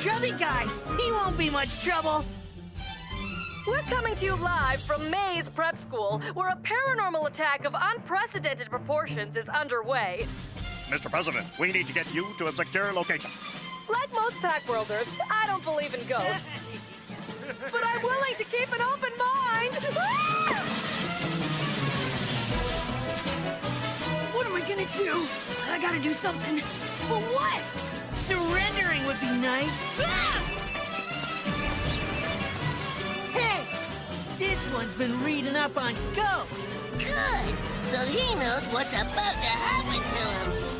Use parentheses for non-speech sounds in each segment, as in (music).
chubby guy. He won't be much trouble. We're coming to you live from Maze Prep School, where a paranormal attack of unprecedented proportions is underway. Mr. President, we need to get you to a secure location. Like most Pac-Worlders, I don't believe in ghosts. (laughs) but I'm willing to keep an open mind. What am I gonna do? I gotta do something. But what? Surrendering would be nice. Hey, this one's been reading up on ghosts. Good. So he knows what's about to happen to him.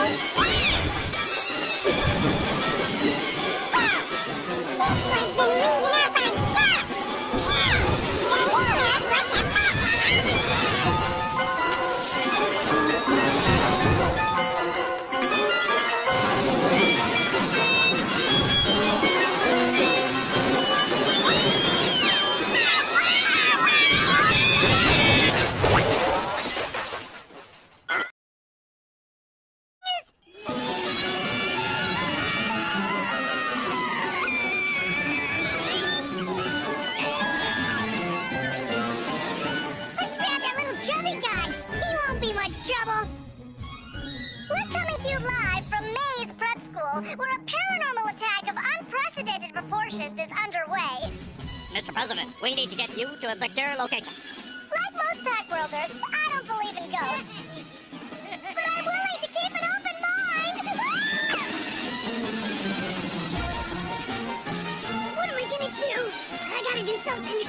paranormal attack of unprecedented proportions is underway. Mr. President, we need to get you to a secure location. Like most Pac-Worlders, I don't believe in ghosts. (laughs) but I'm willing to keep an open mind. what am I gonna do? I gotta do something.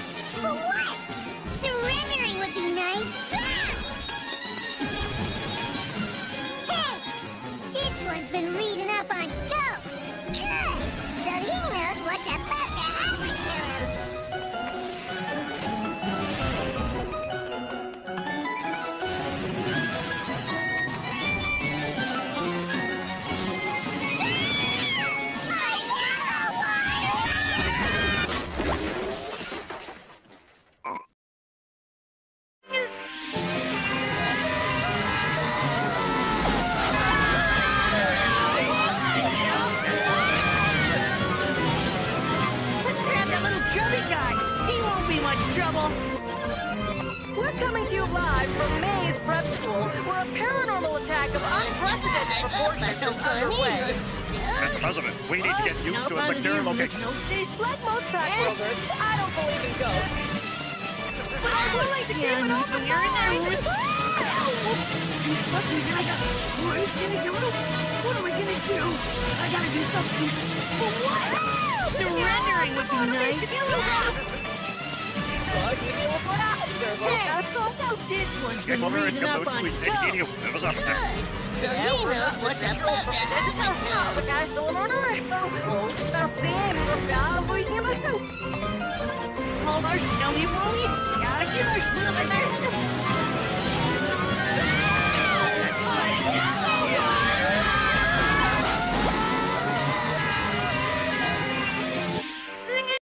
But what? Surrendering would be nice. Chubby guy. He won't be much trouble. We're coming to you live from Maze Prep School, where a paranormal attack of unprecedented proportions is underway. Mr. President, we need to get you Now, to a secure location. No. Like most Pac-Worlders, I don't believe in ghosts. But I'm willing to keep an Yeah, open you're mind. nervous. Listen, I got. Where's gonna go? What am I gonna do? I gotta do something. But what? Surrendering would be nice. This one's Get been over reading up on sweet eggs in you. ghosts. Up there. So he knows what's about to happen to him. The guy's still a murderer. Pero primo, propriado, boizinha, mas. Hold our snowy won't Gotta give our little bit